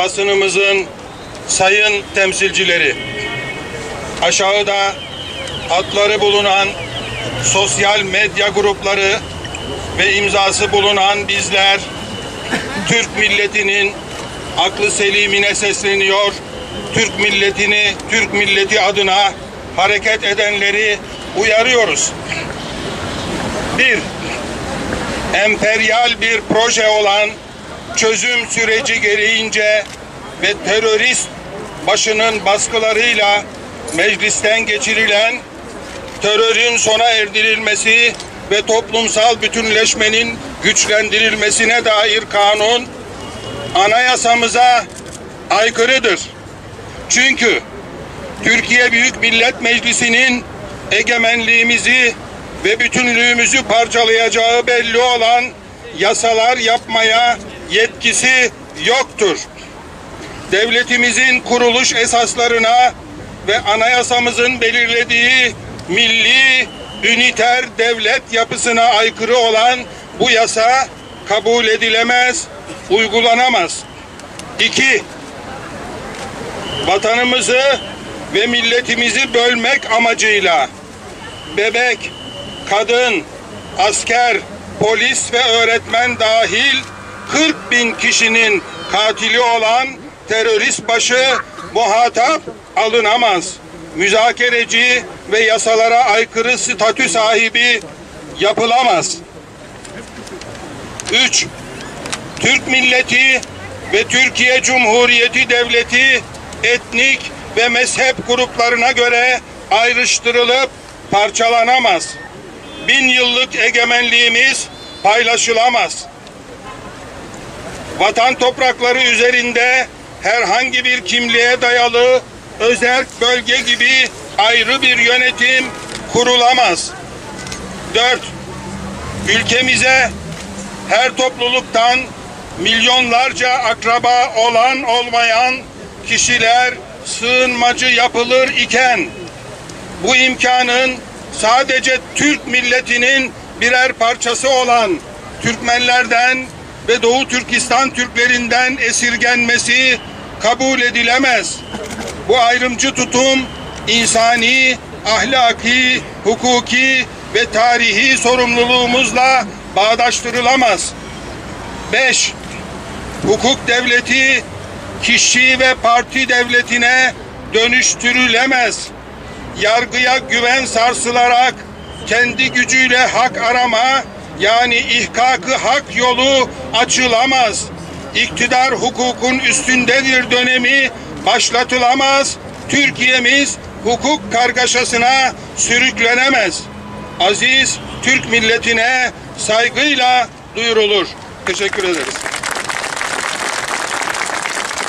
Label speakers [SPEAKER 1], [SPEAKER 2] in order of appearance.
[SPEAKER 1] basınımızın sayın temsilcileri, aşağıda adları bulunan sosyal medya grupları ve imzası bulunan bizler Türk milletinin aklı selimine sesleniyor. Türk milletini, Türk milleti adına hareket edenleri uyarıyoruz. Bir, emperyal bir proje olan çözüm süreci gereğince ve terörist başının baskılarıyla meclisten geçirilen terörün sona erdirilmesi ve toplumsal bütünleşmenin güçlendirilmesine dair kanun anayasamıza aykırıdır. Çünkü Türkiye Büyük Millet Meclisi'nin egemenliğimizi ve bütünlüğümüzü parçalayacağı belli olan yasalar yapmaya yetkisi yoktur. Devletimizin kuruluş esaslarına ve anayasamızın belirlediği milli üniter devlet yapısına aykırı olan bu yasa kabul edilemez, uygulanamaz. İki, vatanımızı ve milletimizi bölmek amacıyla bebek, kadın, asker, polis ve öğretmen dahil 40 bin kişinin katili olan terörist başı muhatap alınamaz. Müzakereci ve yasalara aykırı statü sahibi yapılamaz. 3. Türk milleti ve Türkiye Cumhuriyeti Devleti etnik ve mezhep gruplarına göre ayrıştırılıp parçalanamaz. Bin yıllık egemenliğimiz paylaşılamaz. Vatan toprakları üzerinde herhangi bir kimliğe dayalı özerk bölge gibi ayrı bir yönetim kurulamaz. 4. Ülkemize her topluluktan milyonlarca akraba olan olmayan kişiler sığınmacı yapılır iken bu imkanın sadece Türk milletinin birer parçası olan Türkmenlerden ve Doğu Türkistan Türklerinden esirgenmesi kabul edilemez. Bu ayrımcı tutum insani, ahlaki, hukuki ve tarihi sorumluluğumuzla bağdaştırılamaz. 5. Hukuk devleti kişi ve parti devletine dönüştürülemez. Yargıya güven sarsılarak kendi gücüyle hak arama yani ihkakı hak yolu açılamaz. İktidar hukukun üstündedir dönemi başlatılamaz. Türkiye'miz hukuk kargaşasına sürüklenemez. Aziz Türk milletine saygıyla duyurulur. Teşekkür ederiz.